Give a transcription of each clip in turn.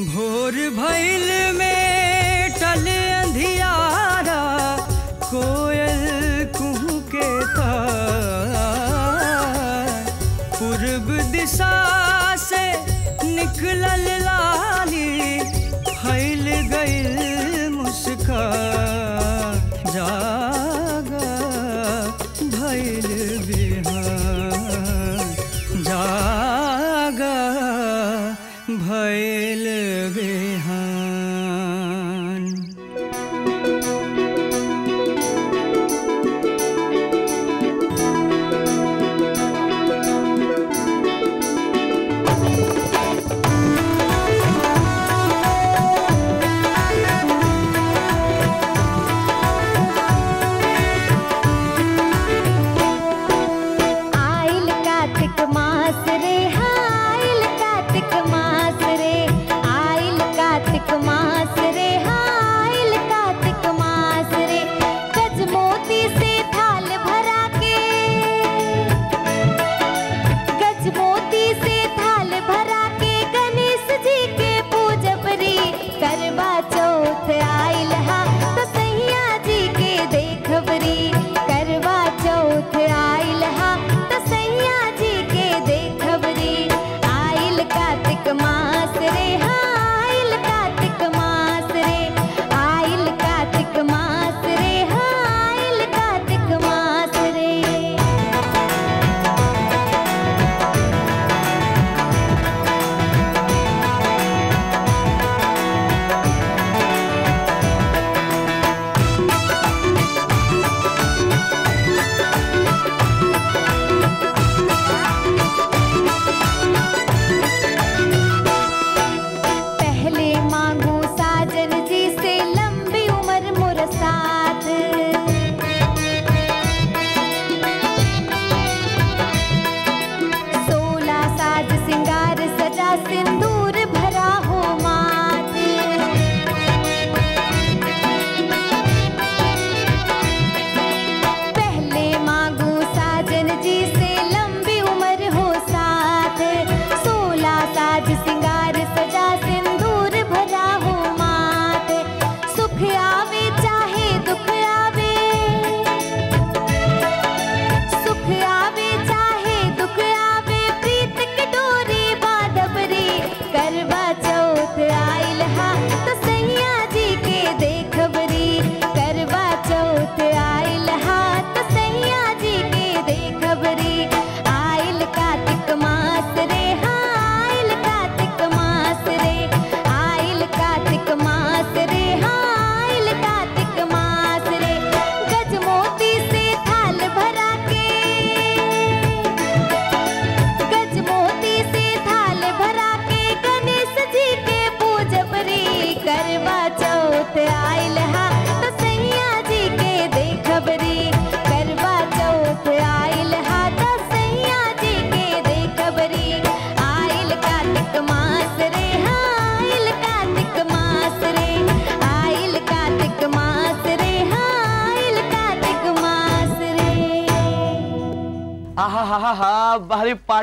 भोर भैल में टल अंधियारा, कोयल कुहू के पूर्व दिशा से निकलल लाली, फैल गईल मुस्कान। जागा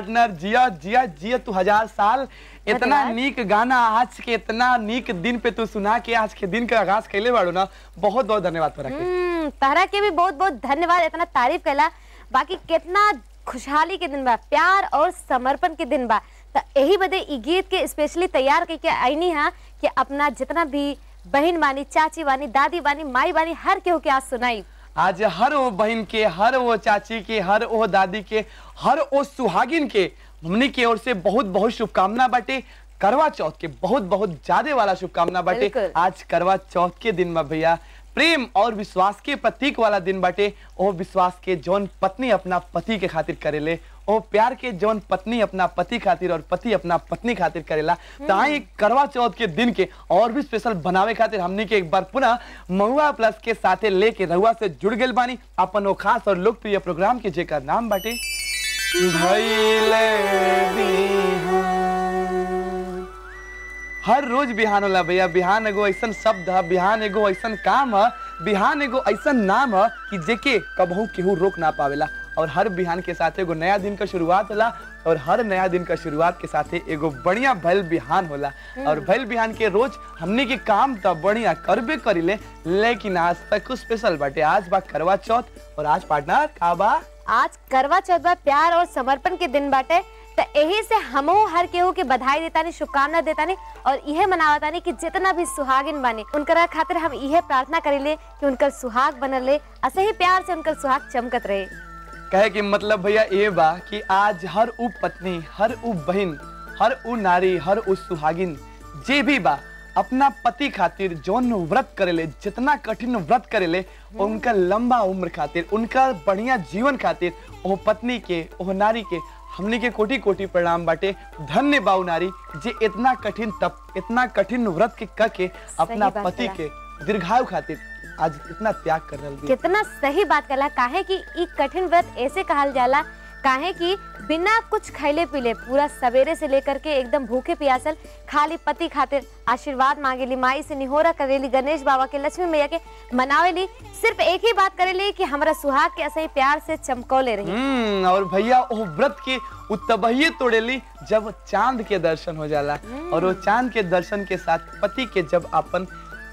पार्टनर जिया जिया जिया तू हज़ार साल। इतना नीक गाना आज के इतना नीक दिन पे तू सुना के आज के दिन का आगाज़ कैले बाड़ू ना। बहुत बहुत धन्यवाद तोरा के। हम्म, तहरा के भी बहुत बहुत धन्यवाद इतना तारीफ़ कैला। बाकी कितना खुशहाली के दिन बा प्यार और समर्पण के दिन बा। त यही बदे ई गीत के स्पेशली तैयार करके आईनी हा कि अपना जितना भी बहन बानी चाची बानी दादी बानी माई बानी हर केहू के आज सुनाई। आज हर वो बहन के हर वो चाची के हर वो दादी के हर वो सुहागिन के मम्मी की ओर से बहुत बहुत शुभकामना बाटे। करवा चौथ के बहुत बहुत ज़्यादा वाला शुभकामना बाटे। आज करवा चौथ के दिन में भैया प्रेम और विश्वास के प्रतीक वाला दिन बाटे। ओ विश्वास के जौन पत्नी अपना पति के खातिर करेले ओ प्यार के जौन पत्नी अपना पति खातिर और पति अपना पत्नी खातिर करेला ताई करवा चौथ के दिन के और भी स्पेशल बनावे खातिर हमनी के एक बार पुनः महुआ प्लस के साथे लेके रहुआ से जुड़ गेल बानी। अपन वो खास और लोकप्रिय प्रोग्राम के जेकर नाम बाटे हर रोज बिहान होला भैया बिहान एगो ऐसन शब्द है बिहान एगो ऐसन काम है बिहान एगो ऐसन नाम है कि जेके कबहू केहू रोक ना पावेला। और हर बिहान के साथ एगो नया दिन का शुरुआत होला और हर नया दिन का शुरुआत के साथ एगो बढ़िया भल बिहान होला। और भल बिहान के रोज हमने के काम तो बढ़िया करबे करिले लेकिन आज तक कुछ स्पेशल बाटे। आज बा करवा चौथ और आज पार्टनर का बा? आज करवा चौथ बा प्यार और समर्पण के दिन बाटे। त यही से हमहू हर केहू के बधाई देतानी शुभकामना देतानी और इहे मनावतानी कि जितना भी सुहागिन बने उनकरा खातिर हम इहे प्रार्थना करिले कि उनकर सुहाग बनल रहे। ऐसे ही प्यार से उनकर सुहाग चमकत रहे। कहे कि मतलब भैया ये बा कि आज हर उ पत्नी हर उ बहन हर उ नारी हर उ सुहागिन जे भी बा अपना पति खातिर जौन व्रत करेले जितना कठिन व्रत करेले उनका लंबा उम्र खातिर उनका बढ़िया जीवन खातिर ओ पत्नी के ओ नारी के हमनी के कोटि कोटि प्रणाम बाटे। धन्य बाऊ नारी जे इतना कठिन तप इतना कठिन व्रत के करके अपना पति के दीर्घायु खातिर आज इतना त्याग कर रही कितना सही बात कला। काहे कि ई कठिन व्रत ऐसे कहल जाला काहे कि बिना कुछ खैले पीले पूरा सवेरे से लेकर के एकदम भूखे प्यासल खाली पति खातिर आशीर्वाद मांगेली माई से निहोरा करेली गणेश बाबा के लक्ष्मी मैया के मनावेली। सिर्फ़ एक ही बात करेली कि हमारा सुहाग के ऐसे प्यार से चमकौले रही। हम्म और भैया वो व्रत के उ तबहिए तोड़ेली जब चाँद के दर्शन हो जाला। और वो चाँद के दर्शन के साथ पति के जब अपन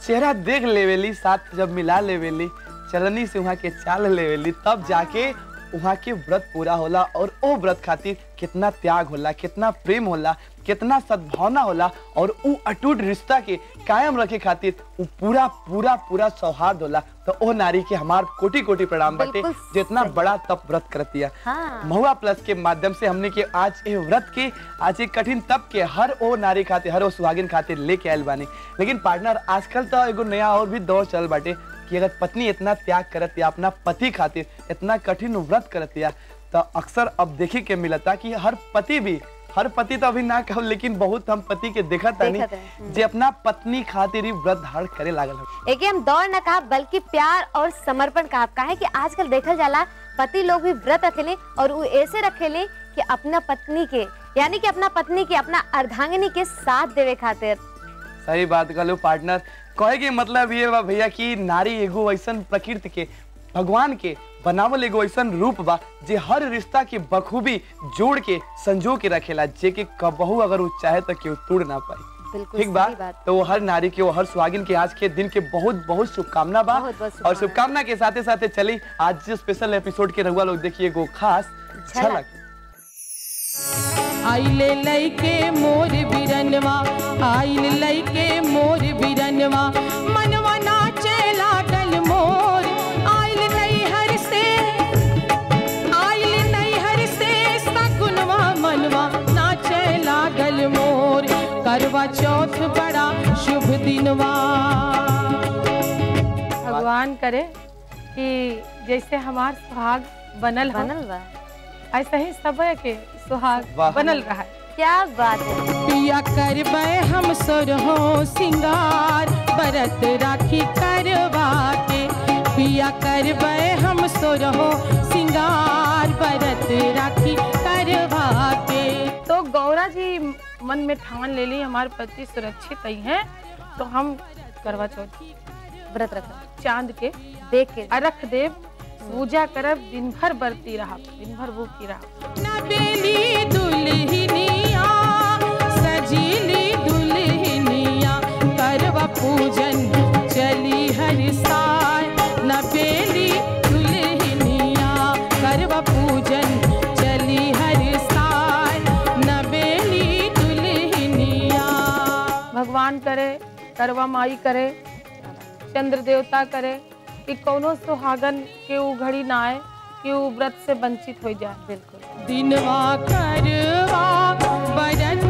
चेहरा देख लेवेली, साथ जब मिला लेवेली, चलनी से वहाँ के चाल लेवेली, तब जाके वहाँ के व्रत पूरा होला और ओ व्रत खातिर कितना त्याग होला, कितना प्रेम होला। कितना सद्भावना होला और उ अटूट रिश्ता के कायम रखे खातिर उ पूरा पूरा पूरा सौहार्द होला। तो ओ नारी के हमार कोटि कोटि प्रणाम बाटे जितना बड़ा तप व्रत करती है हाँ। महुआ प्लस के माध्यम से हमने के आज ये व्रत के आज एक कठिन तप के हर ओ नारी खातिर हर ओ सुहागिन खातिर लेके आयल बानी। लेकिन पार्टनर आजकल तो एगो नया और भी दौर चल बाटे कि अगर पत्नी इतना त्याग करत या अपना पति खातिर इतना कठिन व्रत करत या तो अक्सर अब देखे के मिलता कि हर पति भी हर पति तो अभी ना कहो लेकिन बहुत हम पति के देखत तानी देखत हैं, जे अपना पत्नी खातिर ही व्रत धारण करे लागल एक हम दौड़ न कहा बल्कि प्यार और समर्पण कहा। काहे कि आजकल देखल जाला पति लोग भी व्रत रखेले और वो ऐसे रखेले कि अपना पत्नी के यानी कि अपना पत्नी के अपना अर्धांगिनी के साथ देवे खातिर। सही बात कहलो पार्टनर। कहे के मतलब ये बा भैया कि नारी एगो ऐसा प्रकृति के भगवान के बनावल एगो ऐसा रूप बा जे हर रिश्ता के बखूबी जोड़ के संजो के रखेला जे के कबहू अगर वो चाहे तो केहू तोड़ ना पाई। ठीक बा? बात। तो वो हर नारी के वो हर सुहागिन के आज के दिन के बहुत बहुत शुभकामना बा। बहुत बहुत और शुभकामना। के साथे साथे चली आज जो स्पेशल एपिसोड के रहुआ लोग देखिए एगो खास झलक। झलक आइले लैके मोर बिरनवा आइल लैके मोर बिरनवा मनवा करवा चौथ बड़ा शुभ दिनवा भगवान करे कि जैसे हमार सुहाग बनल बनल बा ऐसा ही सब के सुहाग बनल रहा। है क्या बात है। पिया करबै हम सोरहो सिंगार बरत राखी करवा के पिया करबै हम सोरहो सिंगार बरत राखी करवा के तो गौरा जी मन में ठान ले ली हमारे पति सुरक्षित ही हैं तो हम करवा चौथ। व्रत रख। चाँद के देख के। अरख देव पूजा करब दिन भर बरती रहा दिन भर भूखी रहा। करवा माई करे चंद्र देवता करे कि कोनो सुहागन के उ घड़ी ना आए, कि उ व्रत से वंचित हो जाए। बिल्कुल दिनवा करवा, बरत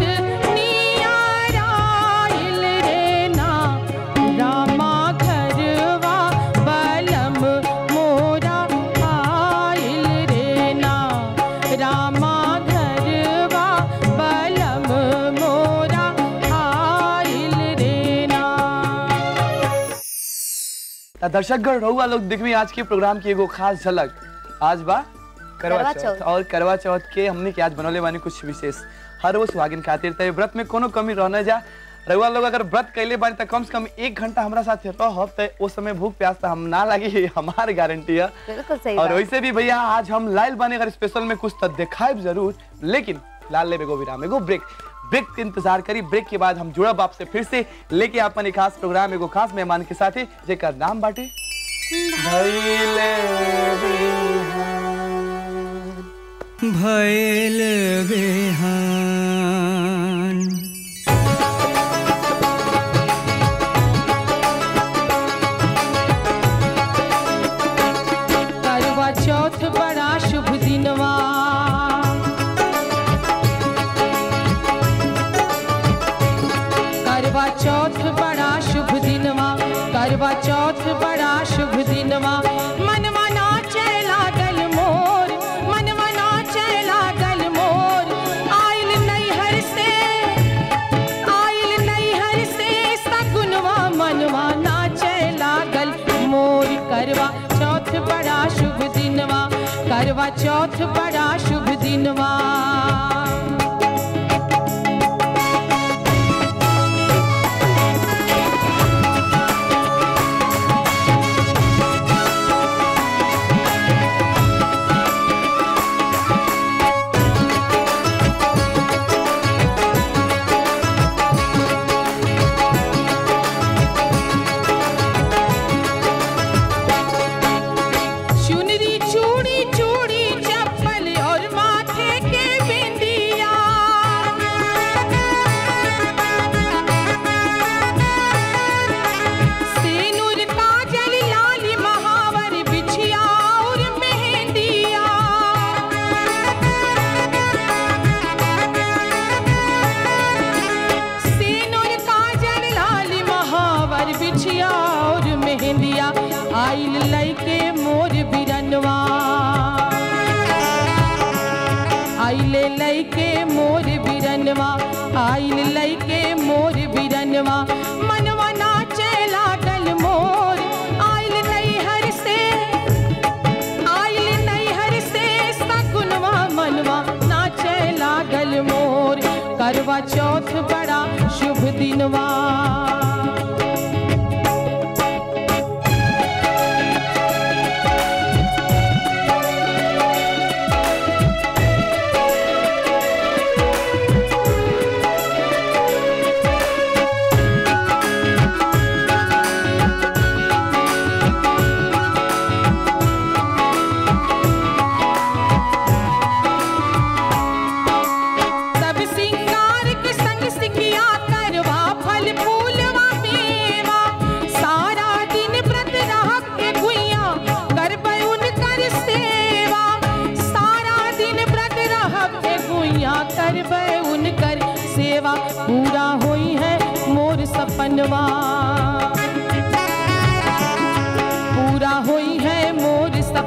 दर्शकगण रहुआ लोग देखबी आज के प्रोग्राम की एगो खास झलक। आज बा करवा चौथ। और करवा चौथ के हमने के आज बनौले बानी कुछ विशेष। हर वो सुहागिन खातिर त व्रत में कोनो कमी रहने जा। रहुआ लोग अगर व्रत कैले बानी त कम से कम एक घंटा हमरा साथ रहब त उस समय भूख प्यास त हम ना लगी हमार गारंटी है। बिल्कुल सही और वैसे भी भैया आज हम लाइल बानी अगर स्पेशल में कुछ तो दिखाए ज़रूर लेकिन लाल ले एगो विराम एगो ब्रेक। ब्रेक इंतज़ार करी। ब्रेक के बाद हम जुड़ब आपसे फिर से। लेके आप अपने खास प्रोग्राम एगो खास मेहमान के साथ जेकर नाम बाटे। भैल बेहान चौथ बड़ा शुभ दिनवा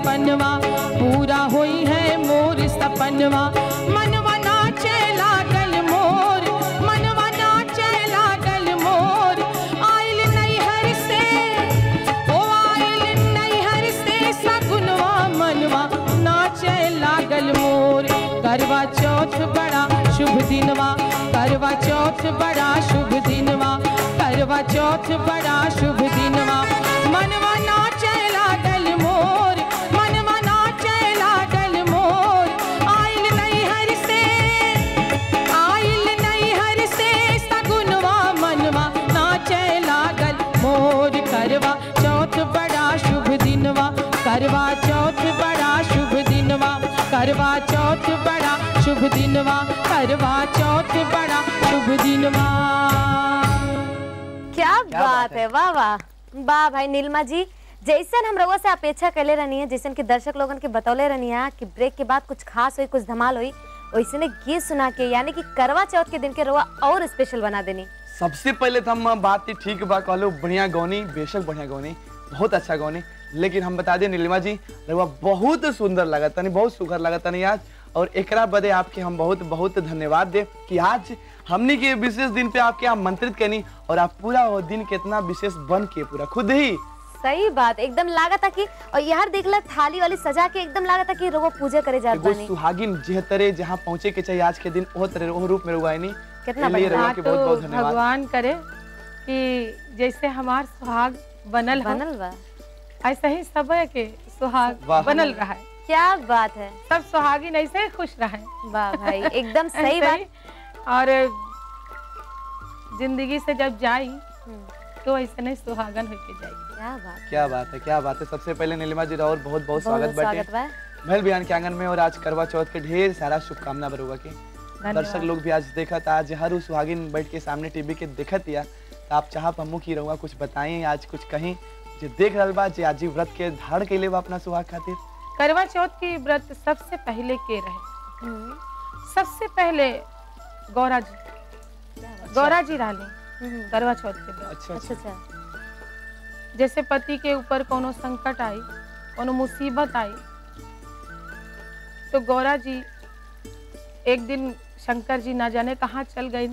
सपनवा, पूरा होई है मोर सपनवा। मनवा नाचे लागल मोर, मनवा नाचे लागल मोर। नैहर से, ओ नैहर से सगुनवा मनवा। नाचे लागल मोर, करवा चौथ बड़ा शुभ दिनवा। करवा चौथ बड़ा शुभ दिनवा, करवा चौथ बड़ा शुभ दिनवा। मनवा नाचे करवा चौथ बड़ा शुभ दिनवा करवा चौथ बड़ा शुभ दिनवा क्या, क्या बात बात है। वाह वाह। वाह भाई नीलमा जी जैसन हम लोगों से अपेक्षा कैले रहनी है जैसन कि दर्शक लोगन के बतौले रहनी है कि ब्रेक के बाद कुछ खास हुई कुछ धमाल हुई वैसे ने गीत सुना के यानी कि करवा चौथ के दिन के रोआ और स्पेशल बना देनी। सबसे पहले तो हम बात ठीक बा कहलो बढ़िया गौनी बेशक बढ़िया गौनी बहुत अच्छा गौनी लेकिन हम बता दें नीलिमा जी रउआ बहुत सुंदर लगा तनी बहुत सुखर लगा तनी आज। और एकरा बदे आपके हम बहुत बहुत धन्यवाद दे कि आज हमनी के विशेष दिन पे आपके आमंत्रित करनी और आप पूरा वो दिन कितना विशेष बन के पूरा खुद ही। सही बात एकदम लागा था कि और यार देखला थाली वाली सजा के एकदम लागा था कि रोगो पूजा करे जात बानी सुहागिन तरह जहाँ पहुँचे के चाहिए आज के दिन वो तरह वो रूप में रुआ नहीं। कितना बढ़िया। रउआ हाँ के तो बहुत बहुत धन्यवाद। भगवान करे कि जैसे हमार सुहाग बनल बनल बा। ऐसा ही सब है के सुहाग बनल रहा है। क्या बात है। सब सुहागिन ऐसे ही खुश रहे वाह भाई एकदम सही बात। और ज़िंदगी से जब जाई हम्म, तो ऐसे नहीं सुहागन होके जाएगी क्या बात। क्या बात है क्या बात है। सबसे पहले नीलिमा जी और बहुत बहुत स्वागत बहुत बाटे। स्वागत बा भैल बयान के आँगन में और आज करवा चौथ के ढेर सारा शुभकामना बरुआ के। दर्शक लोग भी आज देखत आज हर उस सुहागिन बैठ के सामने टीवी के देखत या। तो आप चाह हमू की रहुआ कुछ बताएँ आज कुछ कहीं। जे देख रहल बा जे आज व्रत के धारण कैले बा अपना सुहाग खातिर। करवा चौथ की व्रत सबसे पहले के रहे। हम्म, सबसे पहले गौरा जी गौरा जी रहले हम्म, करवा चौथ के व्रत अच्छा अच्छा। अच्छा अच्छा। जैसे पति के ऊपर कोनो संकट आई कोनो मुसीबत आई तो गौरा जी एक दिन शंकर जी ना जाने कहाँ चल गई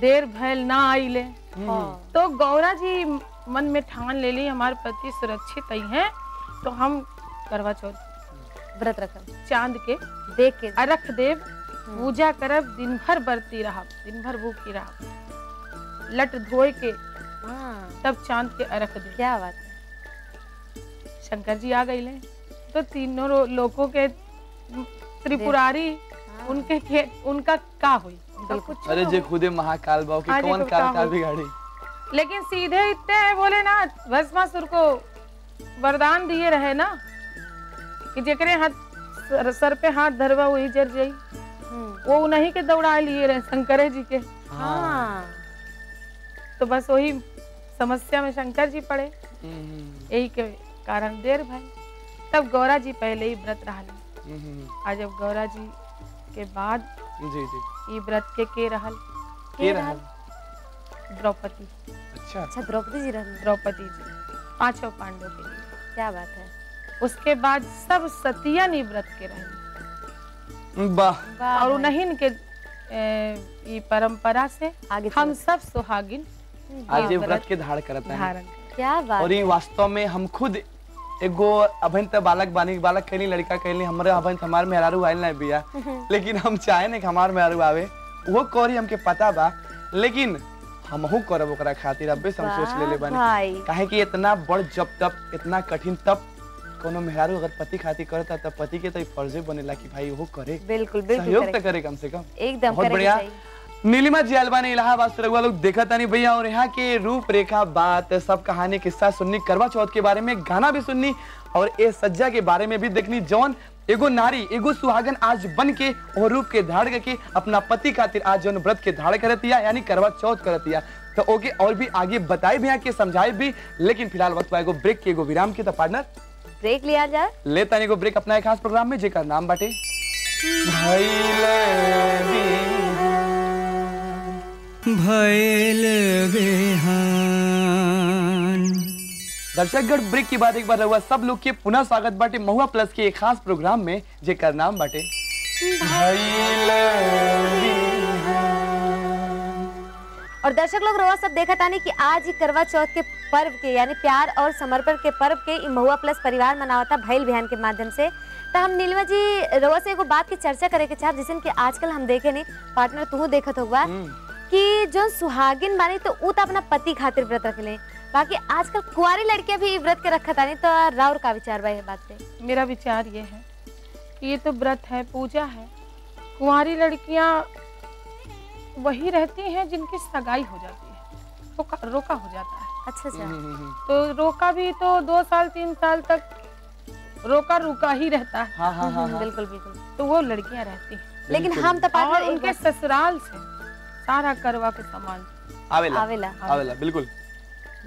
देर भैल ना आइले। हाँ। तो गौरा जी मन में ठान ले ली हमारे पति सुरक्षित ही हैं तो हम करवा चौथ। व्रत रखब चाँद के देख के। अरख देव पूजा करब दिन भर बरती रहा दिन भर भूखी रहा लट धोए के हाँ। तब चाँद के अरख दे। क्या बात है। शंकर जी आ गए तो तीनों लोगों के त्रिपुरारी उनके के उनका का हुई? उनका अरे जे खुदे महाकाल बाव के कौन काल का बिगाड़ी लेकिन सीधे इतने हैं भोलेनाथ भस्मासुर को वरदान दिए रहे ना कि जेकरे हाथ सर, पे हाथ धरवा वही जर जाई। हम्म, वो उन्हीं के दौड़ा लिए रहे शंकर जी के। हाँ। तो बस वही समस्या में शंकर जी पड़े। हम्म, यही के कारण देर भाई तब गौरा जी पहले ही व्रत रहा हम्म, आज जब गौरा जी के बाद जी जी। ई व्रत के के रहल? के रहल? द्रौपदी। अच्छा। अच्छा द्रौपदी जी रहने द्रौपदी जी। पाँचों पांडवों के लिए। क्या बात है। उसके बाद सब सतियन ई व्रत के रहे वाह। और उन्हीं के ए, परंपरा से आगे हम सब सुहागिन आज ये व्रत के धारण करता है। क्या बात और ये वास्तव में हम खुद एगो अभन त बालक बानी बालक कहली लड़का कहली हमरे अभन हमार मेहरारू आइल ना बिया। लेकिन हम चाहे ना कि हमार मेहरारू आवे। वो करी हमके पता बा लेकिन हमहू करब ओकरा खातिर अबे हम सोच लेले वाह बानी। काहे कि इतना बड़ जब तप इतना कठिन तप कोनो मेहरारू अगर पति खातिर करता तब पति के तो फर्जे बनेला कि भाई वो करे। बिल्कुल बिल्कुल सहयोग तो करे कम से कम। एकदम बहुत बढ़िया। नीलिमा जी अलवा ने इलाहाबाद से रघुआ लोग देखा तानी भैया और यहाँ के रूप रेखा बात सब कहानी किस्सा सुननी करवा चौथ के बारे में गाना भी सुननी और ए सज्जा के बारे में भी देखनी। जौन एगो नारी एगो सुहागन आज बन के और रूप के धाड़ के अपना पति खातिर आज जौन व्रत के धाड़ करतिया यानी करवा चौथ करतिया तो ओके और भी आगे बताए भी के समझाए भी लेकिन फ़िलहाल वक्त बा एगो ब्रेक के एगो विराम के तो पार्टनर। ब्रेक लिया जाए। ले तानी एगो ब्रेक अपना एक खास प्रोग्राम में जेकर नाम बाटे भैल बेहान। दर्शकगण ब्रेक के बाद एक बार रहुआ सब लोग के पुनः स्वागत बाटे महुआ प्लस के एक खास प्रोग्राम में जेकर नाम बाटे और दर्शक लोग रोआ सब देखा तानी कि आज करवा चौथ के पर्व के यानी प्यार और समर्पण के पर्व के महुआ प्लस परिवार मनावता भैल बिहान के माध्यम से। तो हम नीलिमा जी रोआ से एगो बात की चर्चा करे के चाहब जिसन कि आजकल हम देखे नहीं पार्टनर तू देखत होगा। कि जो सुहागिन बानी तो ऊ तो अपना पति खातिर व्रत रखले बाकी आजकल कुंवारी लड़कियाँ भी व्रत के रखा तानी तो राउर का विचार बा ये बात पे। मेरा विचार ये है कि ये तो व्रत है पूजा है। कुंवारी लड़कियाँ वही रहती हैं जिनकी सगाई हो जाती है। रोका रोका हो जाता है। अच्छा अच्छा। तो रोका भी तो दो साल तीन साल तक रोका रुका ही रहता है। हाँ हाँ हाँ हम्म, हाँ। बिल्कुल बिल्कुल। तो वो लड़कियाँ रहती हैं। लेकिन हम तो उनके ससुराल से सारा करवा के सामान। आवेला। आवेला। आवेला बिल्कुल।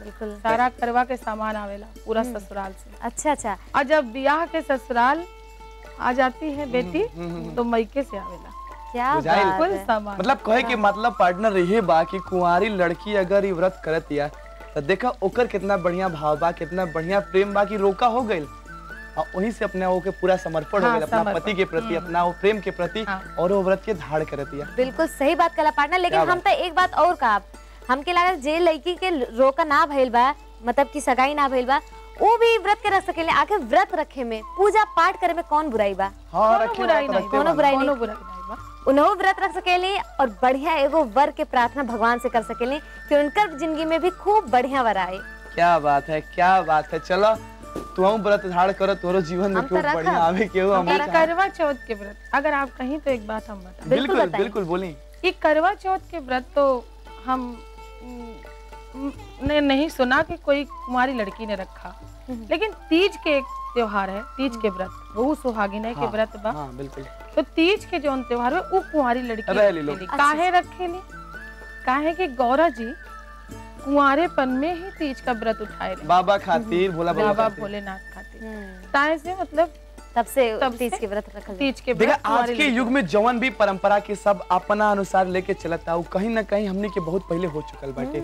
बिल्कुल। सारा करवा के सामान आवेला पूरा ससुराल से। अच्छा अच्छा। और जब ब्याह के ससुराल आ जाती है बेटी तो मैके से आवेला। क्या बिल्कुल सामान। मतलब कहे के मतलब पार्टनर रही बा कि कुंवारी लड़की अगर ये व्रत करत या तो देखा ओकर कितना बढ़िया भाव बा कितना बढ़िया प्रेम बा कि रोका हो गइल। वहीं से अपने वो के पूरा समर्पण हाँ, हो गइल अपना पति के प्रति अपना वो प्रेम के प्रति हाँ। और वो व्रत के धाड़ करत या बिल्कुल सही बात कला पार्टनर लेकिन हम तो एक बात और कहा। हमके लागल जे लड़की के रोका ना भइल बा मतलब की सगाई ना भइल बा वो भी व्रत के रख सकेले। आखिर व्रत रखे में पूजा पाठ करे में कौन बुराई बा? हाँ बुराई नहीं कोनो बुराई नहीं। उन्हों व्रत रख सकेले और बढ़िया एगो वर के प्रार्थना भगवान से कर सकेले कि उनकर ज़िंदगी में भी खूब बढ़िया वर आए। क्या बात है क्या बात है। चलो तू व्रत धारण कर तोरो जीवन में तो क्यों रखा। बढ़िया आवे केहू हम करवा चौथ के व्रत। अगर आप कहीं तो एक बात हम बता बिल्कुल बिल्कुल बोली। ये करवा चौथ के व्रत तो हम ने नहीं सुना कि कोई कुमारी लड़की ने रखा। लेकिन तीज के एक त्योहार है तीज के व्रत। वो सुहागिन के हाँ, व्रत बा। हाँ बिल्कुल। तो तीज के जो त्योहार है वो कुंवारी लड़की रह ली लोग। रखेली। काहे रखेली काहे कि गौरा जी कुंवारेपन में ही तीज का व्रत उठाए रहे। बाबा खातिर भोला बाबा बाबा भोलेनाथ खातिर। हम्म, ताए से मतलब तब से तब तीज के व्रत रखल तीज के देखा आज के युग में जवन भी परंपरा के सब अपना अनुसार लेके चलता वो कहीं ना कहीं हमने के बहुत पहले हो चुकल बाटे।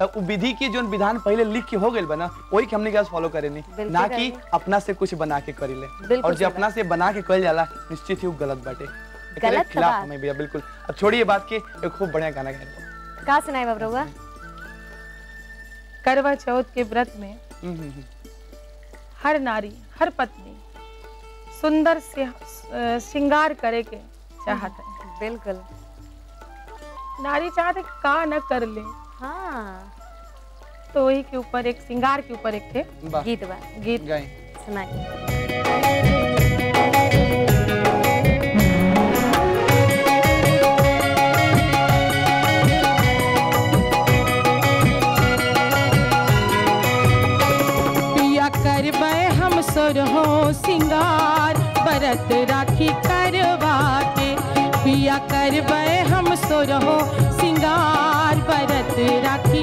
तब वो विधि की जो विधान पहले लिख के हो गए बना वही के हमने के आज फॉलो करेनी बिल्कुल ना कि अपना से कुछ बना के करेले बिल्कुल और जो अपना से बना के कल जाला निश्चित ही वो गलत बाटे। गलत खिलाफ हमें भैया बिल्कुल। अब छोड़िए बात के एक खूब बढ़िया गाना गाए कहा सुनाए बाबरुआ करवा चौथ के व्रत में हम्म, हम्म, हम्म। हर नारी हर पत्नी सुंदर से श्रृंगार करे के चाहत है। बिल्कुल। नारी चाहते का न कर ले। हाँ। तो वही के ऊपर एक श्रृंगार के ऊपर एक थे गीत बा गीत गाए। सुनाई हम सोरहो सिंगार बरत राखी करवा के पिया करबै हम सोरहो सिंगार बरत राखी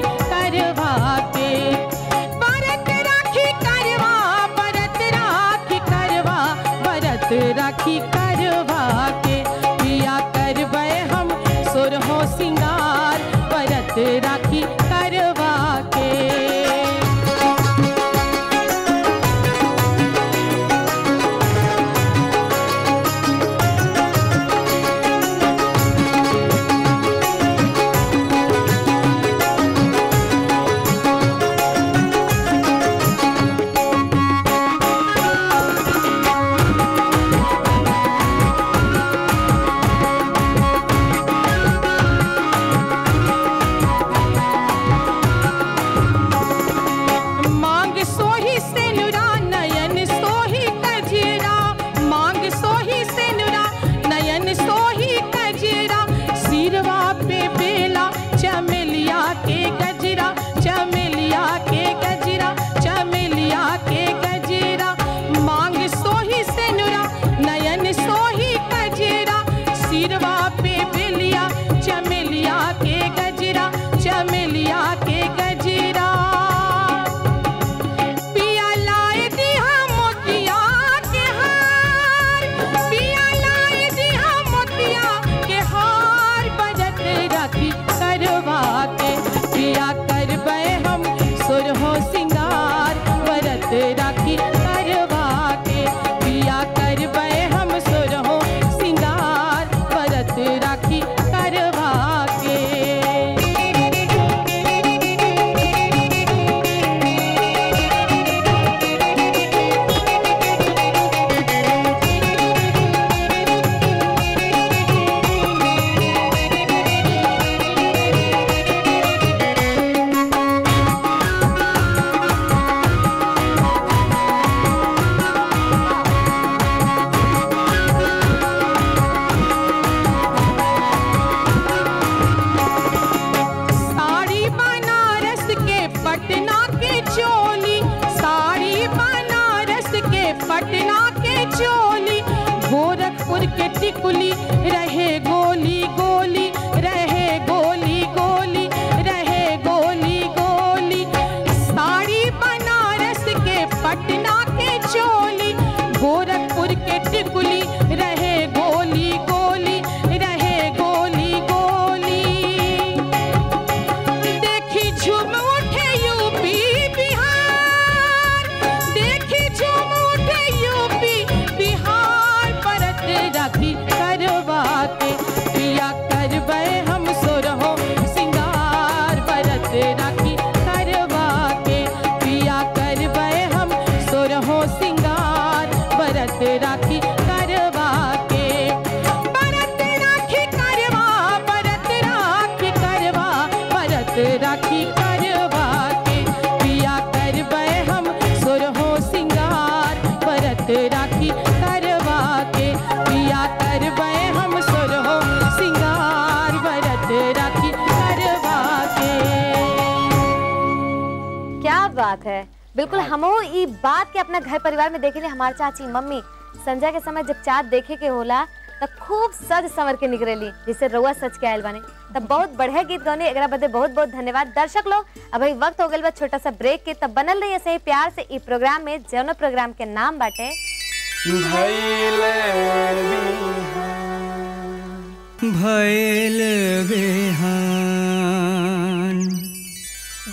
बिल्कुल हम ई बात के अपना घर परिवार में देखे हमार चाची मम्मी संजय के समय जब चाँद देखे के होला तब खूब सज संवर के निकलेली जिससे रउआ सच के आयल बानी। तब बहुत बढ़िया गीत गौनी एकरा बदे बहुत बहुत धन्यवाद। दर्शक लोग अब भाई वक्त हो गए बा छोटा सा ब्रेक के तब बनल रही सही प्यार से ई प्रोग्राम में जौन प्रोग्राम के नाम बाटे। भैल बेहान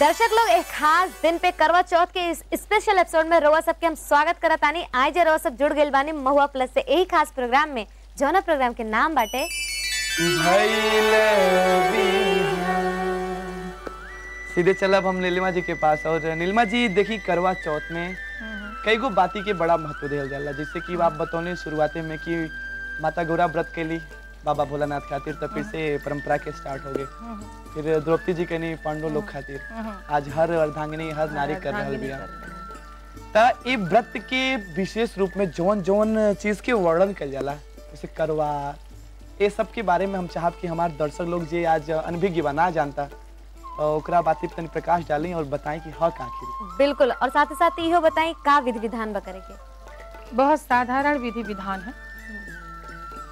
दर्शक लोग एक खास दिन पे करवा चौथ के इस स्पेशल एपिसोड में रउआ सबके हम स्वागत करत आनी आज जे रउआ सब जुड़ गइल बानी महुआ प्लस से यही खास प्रोग्राम में। जौन प्रोग्राम के नाम बाटे। सीधे चलब हम नीलिमा जी के पास और नीलिमा जी, देखी करवा चौथ में कई गो बाती के बड़ा महत्व दिया जाला जैसे कि आप बतौने शुरुआते में कि माता गौरा व्रत के लिए। बाबा भोलानाथ खातिर तो फिर से परंपरा के स्टार्ट हो गए। फिर द्रौपदी जी के नहीं पांडव लोग खातिर। आज हर अर्धांगिनी हर नारी कर रहल बिया त ई व्रत के विशेष रूप में जौन जौन चीज़ के वर्णन कल जाला जैसे करवा ये सब के बारे में हम चाहब कि हमारे दर्शक लोग जे आज अनभिज्ञ बा ना जानता ओकरा बाती पे तनी प्रकाश डाली और बताएँ कि हक आखिर। बिल्कुल और साथ ही साथ इहो बताई का विधि विधान बा करे के? बहुत साधारण विधि विधान है।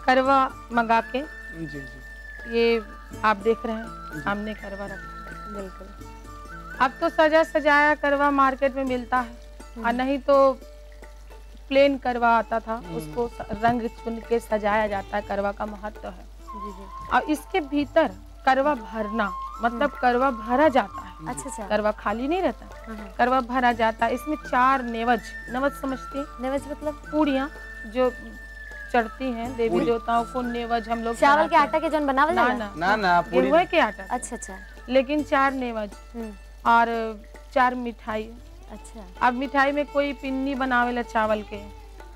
करवा मंगा के। जी जी। ये आप देख रहे हैं सामने करवा रखा है बिल्कुल। अब तो सजा सजाया करवा मार्केट में मिलता है और नहीं तो प्लेन करवा आता था उसको रंग चुन के सजाया जाता है करवा का महत्व तो है। जी जी। और इसके भीतर करवा भरना मतलब करवा भरा जाता है। अच्छा अच्छा। करवा खाली नहीं रहता हाँ, हाँ। करवा भरा जाता है। इसमें चार नेवज नवज समझते हैं? नेवज मतलब? पूड़ियाँ जो चढ़ती हैं देवी देवताओं को नेवज हम लोग चावल के आटा के जौन बनावल हैं। ना ना ना ना पूरी। गेहुए के आटा? अच्छा अच्छा। लेकिन चार नेवज हम्म, और चार मिठाई। अच्छा। अब मिठाई में कोई पिन्नी बनावेला चावल के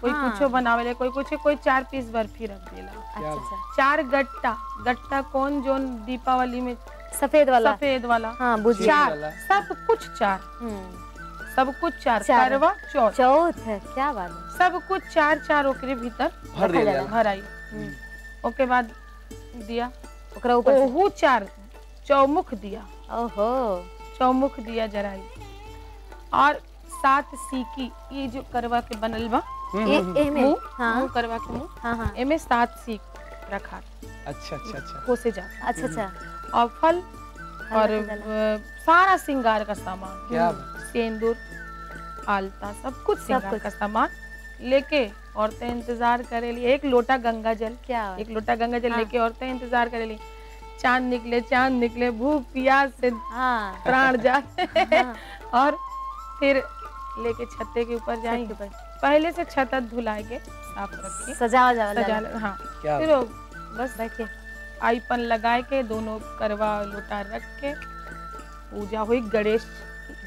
कोई हाँ। कुछो बनावेला कोई कुछ कोई चार पीस बर्फ़ी रख देला अच्छा अच्छा। चार गट्टा गट्टा कौन जोन दीपावली में? सफ़ेद वाला। सफ़ेद वाला। हाँ चार वाला। सब कुछ चार। हम्म, सब कुछ चार चार। करवा चौथ। चौथ है क्या बात है। सब कुछ चार चार ओकरे भीतर भर दिया। भर आई हम्म, ओके बाद दिया। ओकरा ऊपर से। ओहू चार चौमुख दिया। ओहो। चौमुख दिया जराई और सात सीकी ये जो करवा के बनल बा ए एमे? मुँह हाँ। मुँह करवा के मुँह। हाँ हाँ। एमे सात सीख रखा। अच्छा अच्छा अच्छा। कोसे जाता अच्छा अच्छा। और फल और सारा श्रृंगार का सामान। क्या सेंदूर आलता सब कुछ श्रृंगार का सामान। लेके औरतें इंतज़ार करेली एक लोटा गंगा जल क्या एक लोटा गंगा जल हाँ। लेके औरतें इंतज़ार करेली चाँद निकले चाँद निकले भूख प्यास से हाँ। प्राण जाए हाँ। और फिर लेके छत्ते के ऊपर जाएँगे। पहले से छत धुलाए के साफ़ रखिए सजावा जावा सजा हाँ। फिर बस बैठ आईपन लगाए के दोनों करवा लोटा रख के पूजा हुई गणेश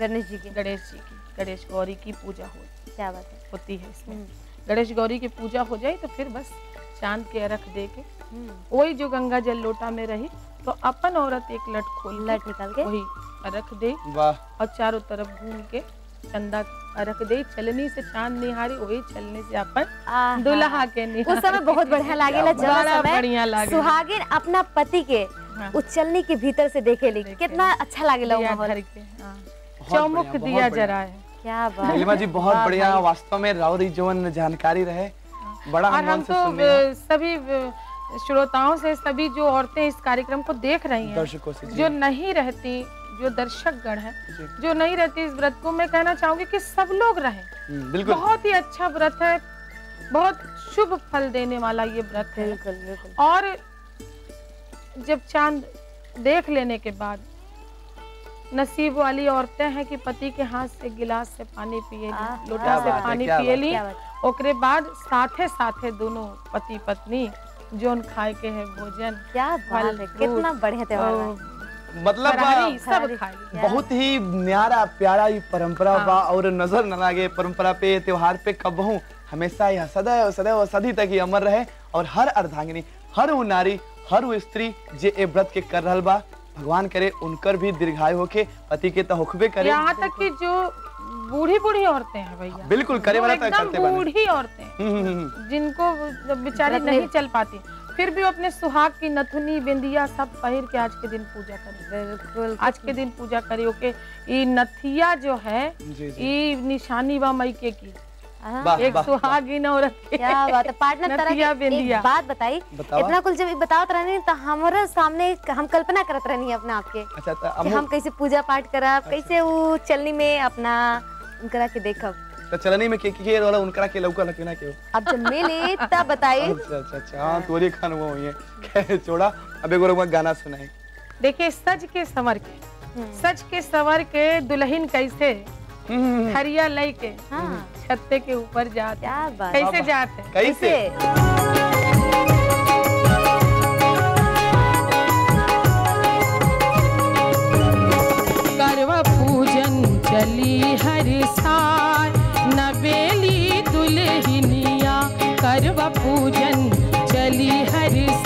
गणेश जी के। गणेश जी की गणेश गौरी की पूजा हुई। क्या बात है। होती है इसमें। गणेश गौरी की पूजा हो जाए तो फिर बस चाँद के अर्घ दे के वही जो गंगा जल लोटा में रही तो अपन औरत एक लट खोल लट निकाल के? वही अर्घ दे और चारों तरफ़ घूम के चंदा अर्घ दे। चलनी से चाँद निहारी वही चलने से अपन। दुल्हा के उस समय बहुत बढ़िया समय बढ़िया लागे। सुहागिन अपना पति के हाँ। उच्चलनी के भीतर से देखेली देखे। कितना अच्छा के हाँ। चौमुख दिया जरा है। क्या बात नीलिमा जी बहुत बढ़िया वास्तव में राउरी जवन जानकारी रहे। बड़ा और हम तो सभी श्रोताओं से सभी जो औरतें इस कार्यक्रम को देख रही हैं जो। नहीं रहती जो दर्शक गण है जो नहीं रहती इस व्रत को मैं कहना चाहूँगी कि सब लोग रहें। हम्म, बिल्कुल। बहुत ही अच्छा व्रत है बहुत शुभ फल देने वाला ये व्रत है। बिल्कुल बिल्कुल। और जब चाँद देख लेने के बाद नसीब वाली औरतें हैं कि पति के हाथ से गिलास से पानी पिए लोटा से पानी पिए ली। ओकरे बाद साथे साथे दोनों पति पत्नी जोन खाए के है भोजन क्या फल, कितना बढ़िया त्योहार मतलब बहुत ही न्यारा प्यारा ये परंपरा हाँ। बा और नज़र न लागे परंपरा पे त्योहार पे कब हूँ हमेशा यह सदैव सदैव सदी तक ही अमर रहे और हर अर्धांगिनी हर वो नारी हर वो स्त्री जे ए व्रत के कर रहल बा भगवान करे उनकर भी दीर्घायु होके पति के तो करे। यहाँ तक कि जो बूढ़ी बूढ़ी औरतें हैं भैया। बिल्कुल करे वाला तो करते बने। बूढ़ी औरतें हम्म, हम्म, हम्म। जिनको बेचारी नहीं- चल पाती फिर भी वो अपने सुहाग की नथुनी बिंदिया सब पहिर के आज के दिन पूजा करी। बिल्कुल आज के दिन पूजा करी ओके ई नथिया जो है। ई निशानी मायके की वाह, एक सुहागिन औरत क्या बात है पार्टनर तरह। एक बात बताई इतना कुल जब बतावत रहनी तो हमारे सामने हम कल्पना करत रहनी अपना आपके अच्छा तो कि हम कैसे पूजा पाठ करब कैसे वो चलनी में अपना उनकरा के देखब। तो चलनी में के के वाला उनकरा के लौका लगे ना के। अब जब मिले तब बताई। अच्छा अच्छा अच्छा हाँ तोरी खान वो हुई है। छोड़ा अब एगो रउआ गाना सुनाई देखिए सज के संवर के सज के संवर के दुल्हन कैसे हरिया लई के हाँ छत्ते के ऊपर जाते क्या बात। कैसे जाते कैसे? करवा पूजन चली हर साल नवेली दुल्हनिया करवा पूजन चली हर साल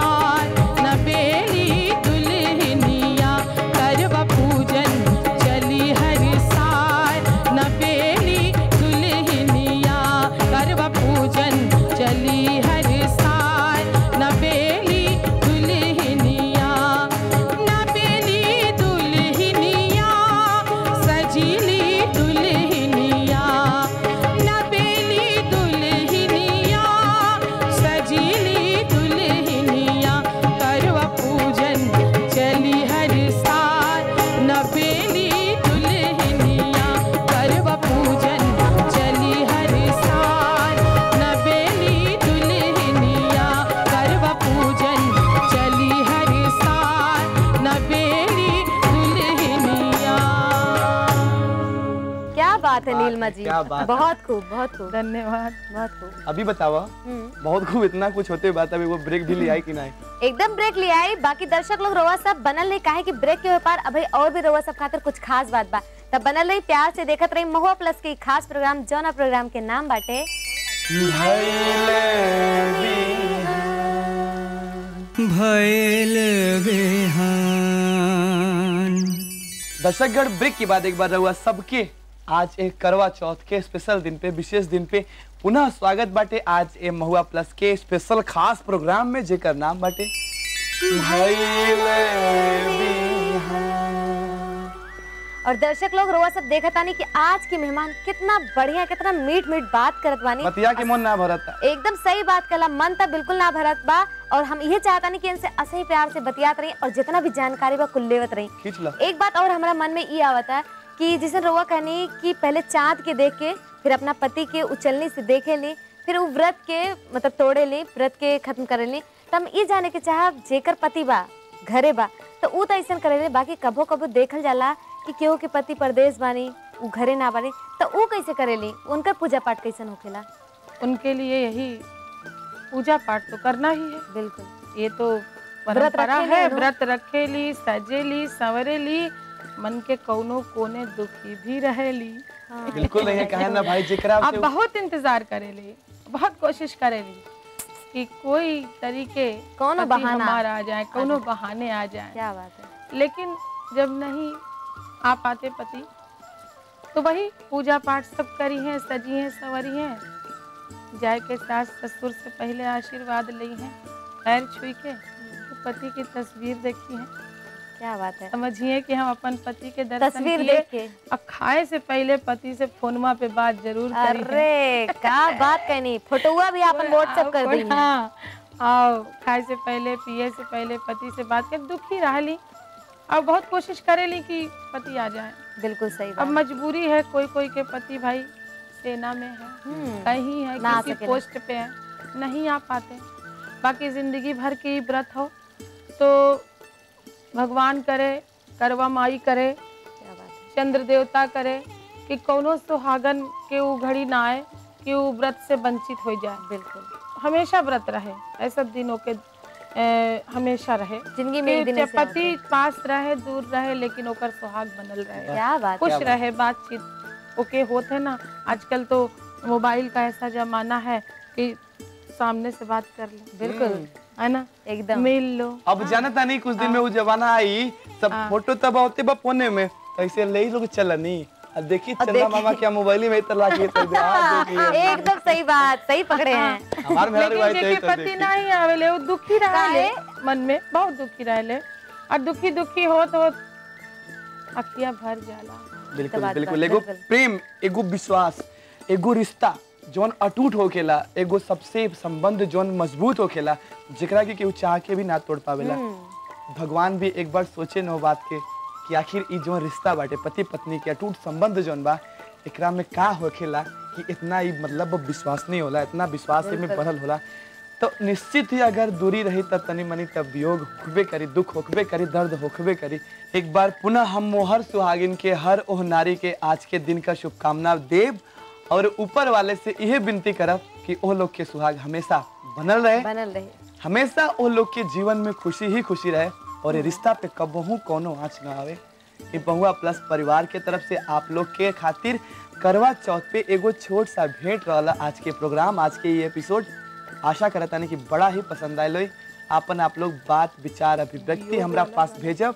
God. है, जी। क्या बात बहुत खूब बहुत खूब। धन्यवाद बहुत खूब। अभी बतावा हम्म। बहुत खूब इतना कुछ होते बात अभी वो ब्रेक भी लिया है कि नहीं एकदम ब्रेक लिया आई। बाकी दर्शक लोग रोवा सब बनल नहीं काहे कि ब्रेक के व्यापार अभी और भी रोवा सब खातिर कुछ खास बात बा। तब बनल रही प्यार से देखत रही महुआ प्लस के खास प्रोग्राम जौना प्रोग्राम के नाम बाटे। भैल दर्शकगढ़ ब्रेक के बाद एक बार रहुआ सबके आज एक करवा चौथ के स्पेशल दिन पे विशेष दिन पे पुनः स्वागत बाटे। आज ए महुआ प्लस के स्पेशल खास प्रोग्राम में जेकर नाम बाटे। और दर्शक लोग रोवा सब देखत आनी कि आज के मेहमान कितना बढ़िया कितना मीठ मीठ बात करत बानी। बतिया के मन ना भरता एकदम सही बात कला मन तक बिल्कुल ना भरत बा। और हम ये चाहता नहीं कि इनसे असही प्यार से बतियात रही और जितना भी जानकारी बा कुल लेवत रही। एक बात और हमारा मन में ये आवता है कि जिसे रोवा कहनी कि पहले चाँद के देख के फिर अपना पति के उचलने से देखे ली फिर वो व्रत के मतलब तोड़े ली व्रत के खत्म करे ली तो हम ये जाने के चाह जेकर पति बा घरे बा तो ऊ तो ऐसा करे बाकी कबो कबो देखल जाला कि केहू के पति परदेश बानी वो घरे ना बानी तो ऊ कैसे करेली उनका पूजा पाठ कैसन होखेला उनके लिए यही पूजा पाठ तो करना ही है। बिल्कुल। ये तो व्रत परंपरा है? व्रत रखेली सजेली संवरेली मन के कौनो कोने दुखी भी रहेली बिल्कुल नहीं है कहे ना भाई जेकरा आप बहुत इंतज़ार करेली बहुत कोशिश करेली कि कोई तरीके कौनो बहाना। हमारा आ जाए कोनो बहाने आ जाए। क्या बात है। लेकिन जब नहीं आ पाते पति तो वही पूजा पाठ सब करी हैं सजी हैं संवरी हैं। जाए के सास ससुर से पहले आशीर्वाद ली हैं पैर छुई के तो पति की तस्वीर देखी है। क्या बात है। समझिए कि हम अपन पति के दर्शन तस्वीर देख के और खाए से पहले पति से फोनमा पे बात ज़रूर अरे क्या बात कहनी फोटोआ भी अपन व्हाट्सएप कर दी हाँ आओ खाए से पहले पिए से पहले पति से बात कर दुखी रहली और बहुत कोशिश करेली कि पति आ जाए। बिल्कुल सही अब मजबूरी है कोई कोई के पति भाई सेना में है। हम्म, कहीं है किसी पोस्ट पे है नहीं आ पाते। बाकी ज़िंदगी भर की व्रत हो तो भगवान करे करवा माई करे क्या बात है। चंद्र देवता करे कि कोनो सुहागन के वो घड़ी ना आए कि वो व्रत से वंचित हो जाए। बिल्कुल। हमेशा व्रत रहे ऐसा दिनों के ए, हमेशा रहे। ज़िंदगी में पति पास रहे दूर रहे लेकिन ओकर सुहाग बनल रहे। क्या बात खुश रहे बातचीत ओके होते ना। आजकल तो मोबाइल का ऐसा जमाना है कि सामने से बात कर लो। बिल्कुल। है ना? एकदम। मिल लो। अब जानता नहीं कुछ दिन में वो जमाना आई सब फ़ोटो तब होते बा फोने में। तो ऐसे ले लोग चलनी। अब देखी चंदा देखी। मामा क्या मोबाइल में इतना के तो लिया एकदम सही बात सही पकड़े हैं। हमार मेहर भाई तो पति नहीं आवेले वो दुखी रहले काहे? मन में बहुत दुखी रहले। और दुखी दुखी होत होत अखिया भर जाला। बिल्कुल बिल्कुल। एगो प्रेम एगो विश्वास एगो रिश्ता। जौन अटूट होखेला एगो सबसे संबंध जौन मज़बूत होखेला जेकरा के केहू चाह के भी ना तोड़ पावेला। भगवान भी एक बार सोचे न बात के कि आखिर ई जौन रिश्ता बाटे पति पत्नी के अटूट संबंध जौन बा एकरा में का होखेला कि इतना ई मतलब विश्वसनीय होला इतना विश्वास में बढ़ल होला। तो निश्चित ही अगर दूरी रही तब तनी मनी तब वियोग होबे करी दुख होबे करी दर्द होबे करी। एक बार पुनः हम मोहर सुहागिन के हर ओह नारी के आज के दिन का शुभकामना देव और ऊपर वाले से यह विनती करब कि ओह लोग के सुहाग हमेशा बनल रहे। बनल रहे। हमेशा वो लोग के जीवन में खुशी ही खुशी रहे और ये रिश्ता पे कबहू कोनो आँच ना आवे। ये बहुआ प्लस परिवार के तरफ़ से आप लोग के खातिर करवा चौथ पे एगो छोट सा भेंट रहला आज के प्रोग्राम आज के ये एपिसोड। आशा करता नहीं कि बड़ा ही पसंद होई। आपन आप लोग बात विचार अभिव्यक्ति हमरा पास भेजब।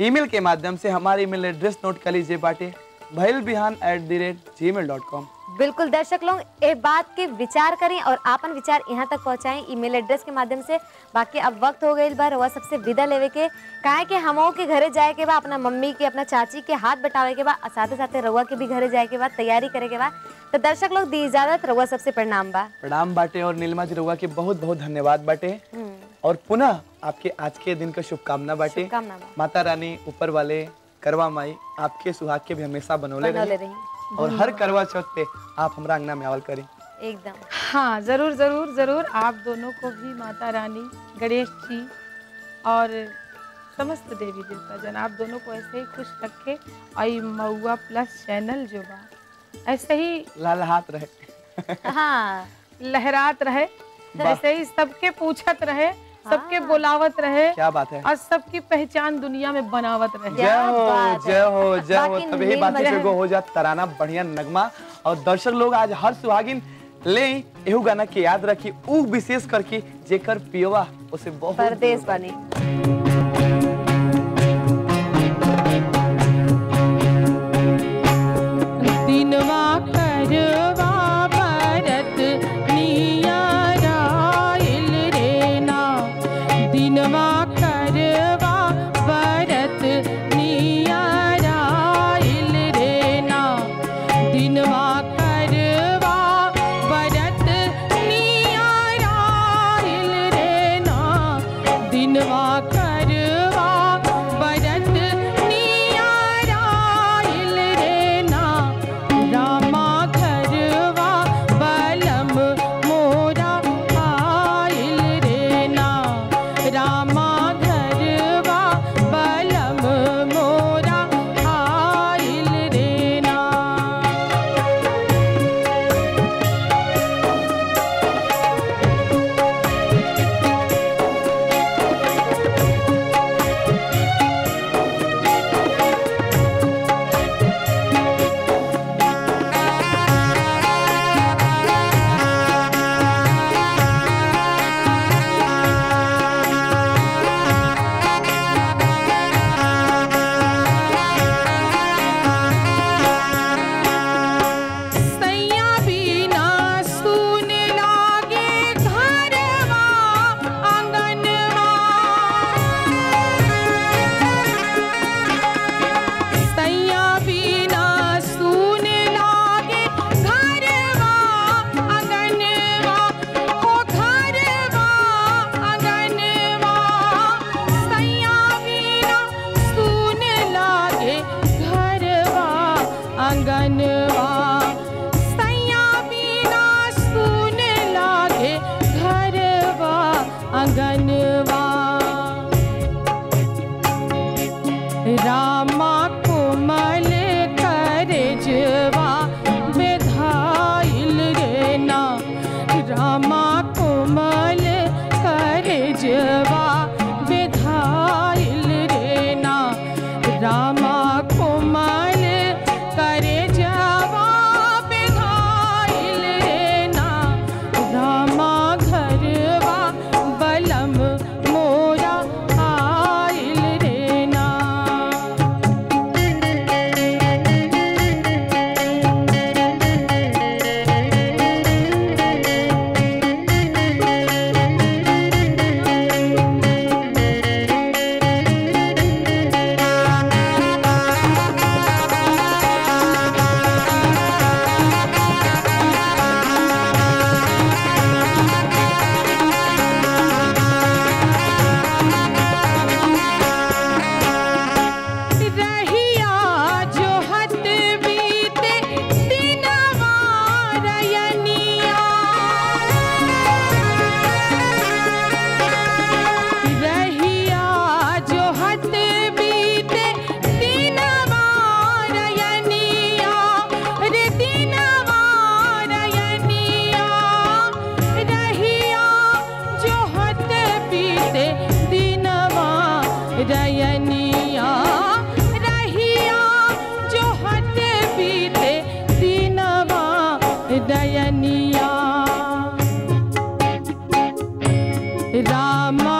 ईमेल के माध्यम से हमारे ईमेल एड्रेस नोट कर लीजिए बाटे। भैल बिहान at the rate Gmail dot com बिल्कुल दर्शक लोग ए बात के विचार करें और आपन विचार यहाँ तक पहुँचाएँ ईमेल एड्रेस के माध्यम से। बाकी अब वक्त हो गई बार वह सबसे विदा लेवे के। काहे कि हमो के घरे जाए के बाद अपना मम्मी के अपना चाची के हाथ बटावे के बाद साथे साथे रउआ के भी घरे जाए के बाद तैयारी करे के बाद। तो दर्शक लोग दी इजाज़त रउआ सबसे प्रणाम बा। प्रणाम बाटे और नीलमा जी रउआ के बहुत बहुत धन्यवाद बाटे। हम्म, और पुनः आपके आज के दिन का शुभकामना बाटे। माता रानी ऊपर वाले करवा माई आपके सुहाग के भी हमेशा बनौले रही, रही। और हर करवा चौथ पे आप हमारा अंगना में आवल करें। एकदम। हाँ ज़रूर ज़रूर ज़रूर। आप दोनों को भी माता रानी गणेश जी और समस्त देवी देवता जन आप दोनों को ऐसे ही खुश रखे। आई मऊआ प्लस चैनल जो बा ऐसे ही लाल हाथ रहे। हाँ। लहरात रहे ऐसे ही सबके पूछत रहे। सबके बुलावत रहे क्या बात है। और सबकी पहचान दुनिया में बनावत रहे। जय हो जय हो जय हो। तभी बात गो हो जा तराना बढ़िया नगमा। और दर्शक लोग आज हर सुहागिन ले एहू गाना के याद रखी उ विशेष करके जेकर पियोवा उसे बहुत परदेश बने दिनवा करवा Rama Rama